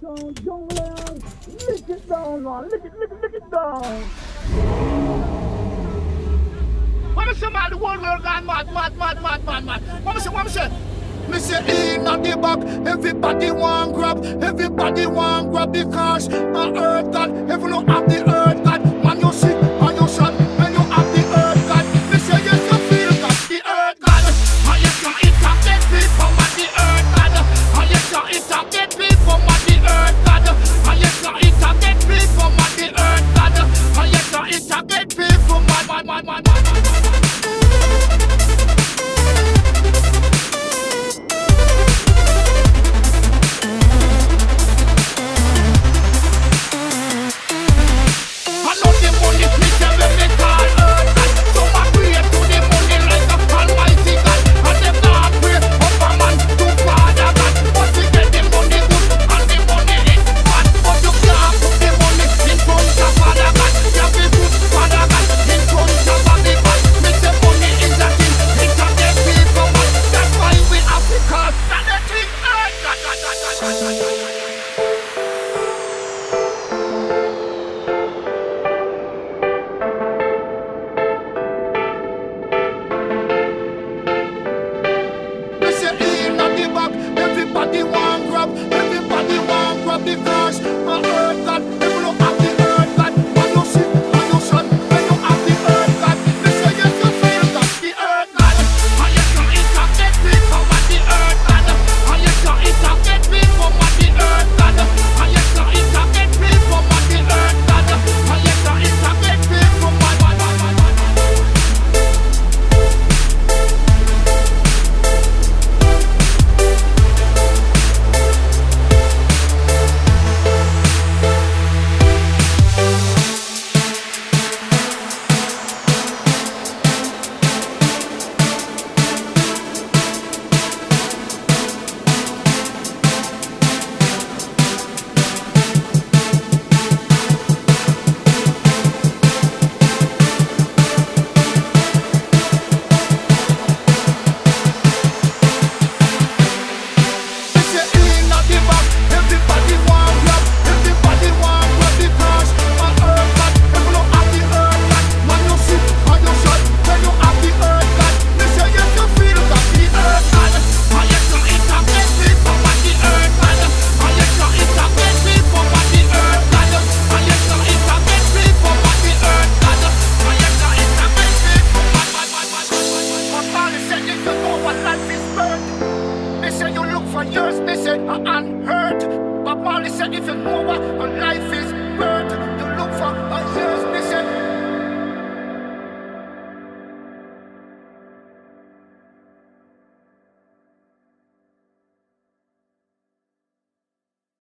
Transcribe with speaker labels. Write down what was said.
Speaker 1: Don't, don't down. Lick it down, man. Lick it, lick it, lick it down.
Speaker 2: What is somebody the world will mad, mad, mad, mad, mad, mad. What is it, what is it? Me say in the back, everybody want grab, everybody want grab the cash. I heard that, everyone. for years, they said I'm unheard. But Molly said, if you know what life is worth.